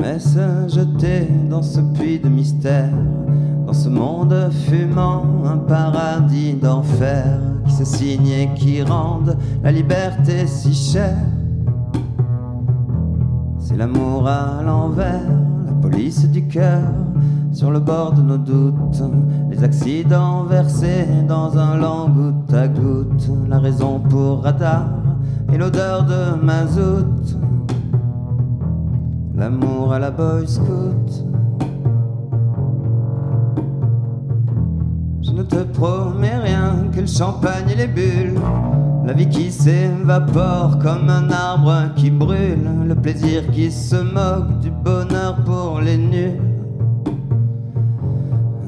promesse jetée dans ce puits de mystère, dans ce monde fumant, un paradis d'enfer qui se signe et qui rende la liberté si chère. C'est l'amour à l'envers, la police du cœur, sur le bord de nos doutes, les accidents versés dans un lent goutte à goutte, la raison pour radar et l'odeur de mazout, l'amour à la boy scout. Je ne te promets rien que le champagne et les bulles. La vie qui s'évapore comme un arbre qui brûle. Le plaisir qui se moque du bonheur pour les nuls.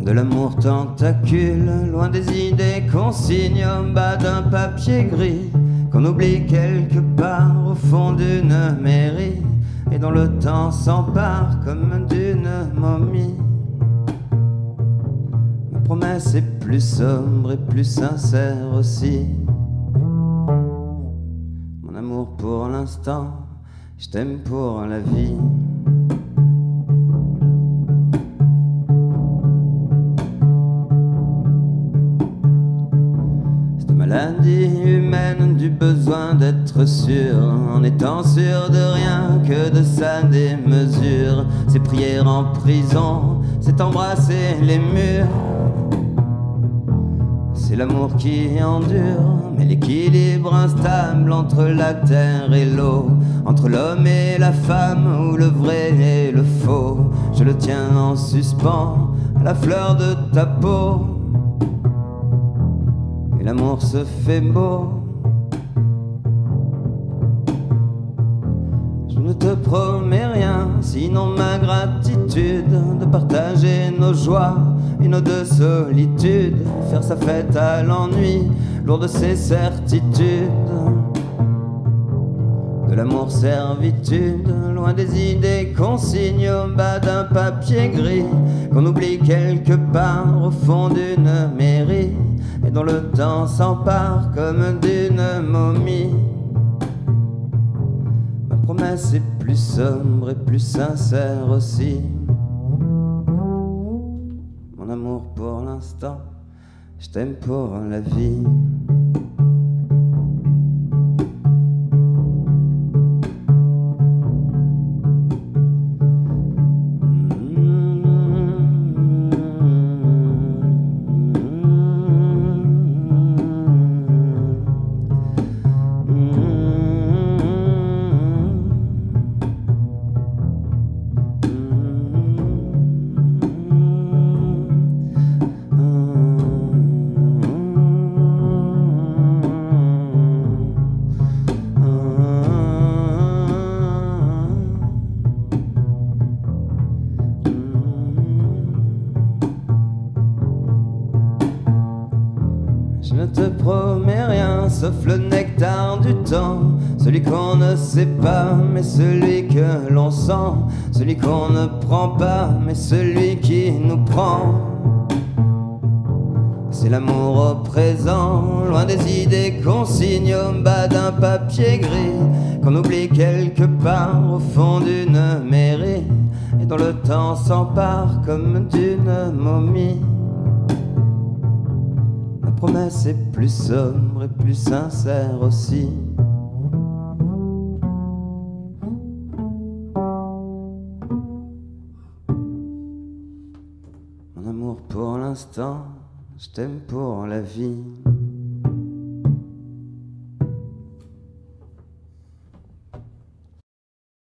De l'amour tentacule, loin des idées qu'on signe au bas d'un papier gris. Qu'on oublie quelque part au fond d'une mairie. Et dont le temps s'empare comme d'une momie promesse est plus sombre et plus sincère aussi. Mon amour pour l'instant, je t'aime pour la vie. Maladie humaine du besoin d'être sûr, en étant sûr de rien que de sa démesure, c'est prier en prison, c'est embrasser les murs. C'est l'amour qui endure, mais l'équilibre instable entre la terre et l'eau, entre l'homme et la femme, ou le vrai et le faux. Je le tiens en suspens à la fleur de ta peau. Et l'amour se fait beau. Je ne te promets rien, sinon ma gratitude de partager nos joies et nos deux solitudes, faire sa fête à l'ennui, lourd de ses certitudes. De l'amour servitude, loin des idées qu'on signe au bas d'un papier gris, qu'on oublie quelque part au fond d'une mairie, dont le temps s'empare comme d'une momie. Ma promesse est plus sombre et plus sincère aussi. Mon amour pour l'instant, je t'aime pour la vie. Te promets rien sauf le nectar du temps, celui qu'on ne sait pas, mais celui que l'on sent, celui qu'on ne prend pas, mais celui qui nous prend. C'est l'amour au présent, loin des idées qu'on signe au bas d'un papier gris, qu'on oublie quelque part au fond d'une mairie, et dont le temps s'empare comme d'une momie. Promesse est plus sombre et plus sincère aussi. Mon amour pour l'instant, je t'aime pour la vie.